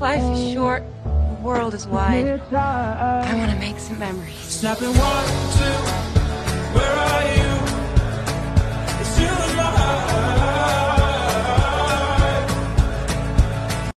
Life is short, the world is wide. I want to make some memories. Snapping one, two,